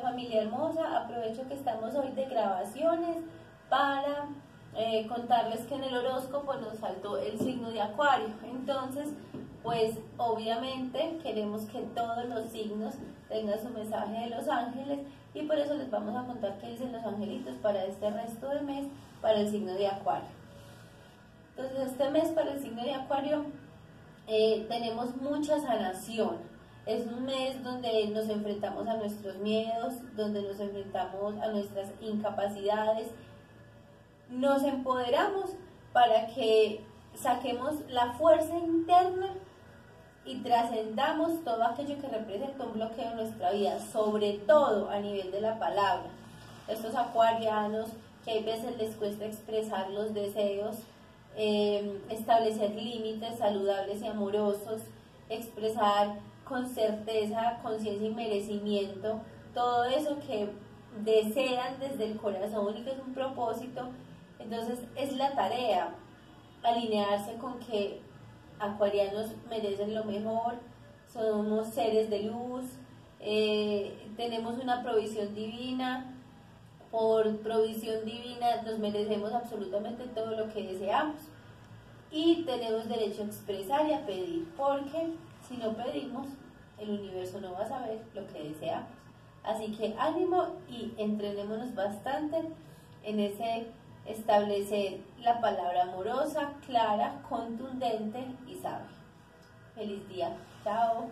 Familia hermosa, aprovecho que estamos hoy de grabaciones para eh, contarles que en el horóscopo nos faltó el signo de acuario. Entonces, pues obviamente queremos que todos los signos tengan su mensaje de los ángeles y por eso les vamos a contar qué dicen los angelitos para este resto de mes para el signo de acuario. Entonces, este mes para el signo de acuario eh, tenemos mucha sanación. Es un mes donde nos enfrentamos a nuestros miedos, donde nos enfrentamos a nuestras incapacidades, nos empoderamos para que saquemos la fuerza interna y trascendamos todo aquello que representa un bloqueo en nuestra vida, sobre todo a nivel de la palabra. Estos acuarianos que hay veces les cuesta expresar los deseos, eh, establecer límites saludables y amorosos, expresar con certeza, conciencia y merecimiento todo eso que desean desde el corazón y que es un propósito. Entonces es la tarea alinearse con que acuarianos merecen lo mejor, somos seres de luz, eh, tenemos una provisión divina, por provisión divina nos merecemos absolutamente todo lo que deseamos y tenemos derecho a expresar y a pedir, porque si no pedimos, el universo no va a saber lo que deseamos. Así que ánimo y entrenémonos bastante en ese establecer la palabra amorosa, clara, contundente y sabia. Feliz día. Chao.